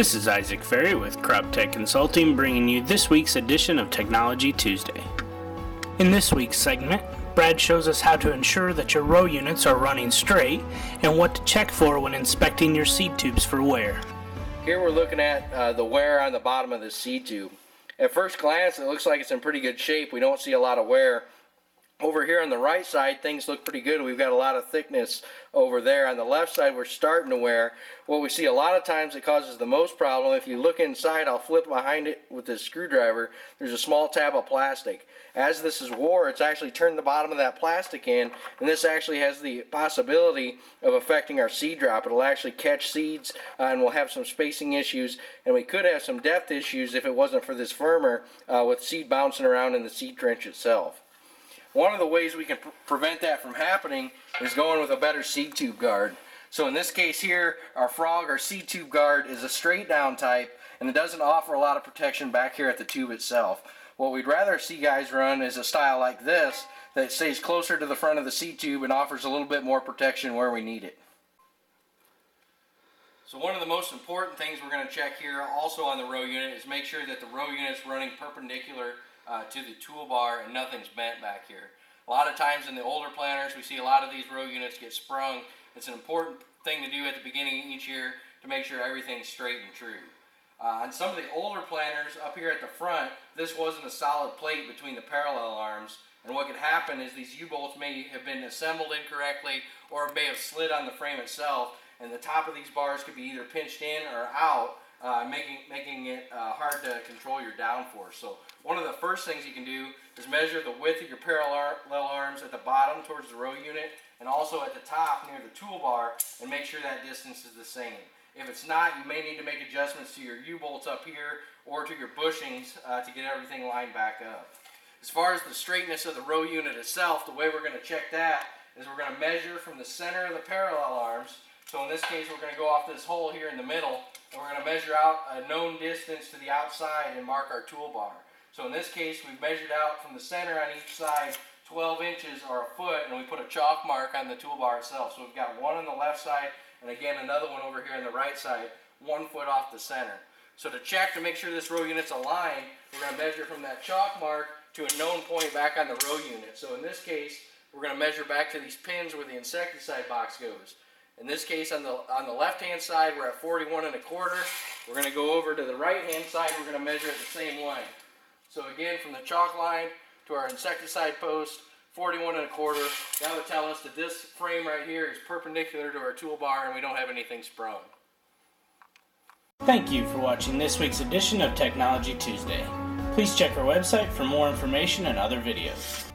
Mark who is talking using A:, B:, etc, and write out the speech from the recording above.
A: This is Isaac Ferrie with Crop Tech Consulting bringing you this week's edition of Technology Tuesday. In this week's segment, Brad shows us how to ensure that your row units are running straight and what to check for when inspecting your seed tubes for wear.
B: Here we're looking at uh, the wear on the bottom of the seed tube. At first glance, it looks like it's in pretty good shape. We don't see a lot of wear. Over here on the right side, things look pretty good. We've got a lot of thickness over there. On the left side, we're starting to wear. What we see a lot of times it causes the most problem, if you look inside, I'll flip behind it with this screwdriver, there's a small tab of plastic. As this is wore, it's actually turned the bottom of that plastic in, and this actually has the possibility of affecting our seed drop. It'll actually catch seeds, uh, and we'll have some spacing issues, and we could have some depth issues if it wasn't for this firmer uh, with seed bouncing around in the seed trench itself. One of the ways we can pre prevent that from happening is going with a better seed tube guard. So in this case here, our frog, our seed tube guard is a straight down type and it doesn't offer a lot of protection back here at the tube itself. What we'd rather see guys run is a style like this that stays closer to the front of the seed tube and offers a little bit more protection where we need it. So one of the most important things we're going to check here also on the row unit is make sure that the row unit is running perpendicular uh, to the toolbar and nothing's bent back here. A lot of times in the older planters we see a lot of these row units get sprung. It's an important thing to do at the beginning of each year to make sure everything's straight and true. Uh, on some of the older planters up here at the front, this wasn't a solid plate between the parallel arms. And what could happen is these U-bolts may have been assembled incorrectly or may have slid on the frame itself. And the top of these bars could be either pinched in or out, uh, making, making it uh, hard to control your downforce. So one of the first things you can do is measure the width of your parallel arms at the bottom towards the row unit and also at the top near the toolbar and make sure that distance is the same. If it's not, you may need to make adjustments to your U-bolts up here or to your bushings uh, to get everything lined back up. As far as the straightness of the row unit itself, the way we're going to check that is we're going to measure from the center of the parallel arms. So in this case, we're going to go off this hole here in the middle, and we're going to measure out a known distance to the outside and mark our toolbar. So in this case, we've measured out from the center on each side 12 inches or a foot, and we put a chalk mark on the toolbar itself. So we've got one on the left side, and again another one over here on the right side, one foot off the center. So to check to make sure this row unit's aligned, we're going to measure from that chalk mark to a known point back on the row unit. So in this case, we're going to measure back to these pins where the insecticide box goes. In this case, on the on the left-hand side, we're at 41 and a quarter. We're going to go over to the right-hand side. We're going to measure it the same way. So again, from the chalk line to our insecticide post, 41 and a quarter, that would tell us that this frame right here is perpendicular to our toolbar and we don't have anything sprung.
A: Thank you for watching this week's edition of Technology Tuesday. Please check our website for more information and other videos.